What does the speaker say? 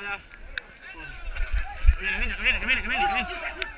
Ya, ya. Que viene, niño, viene, que viene, que.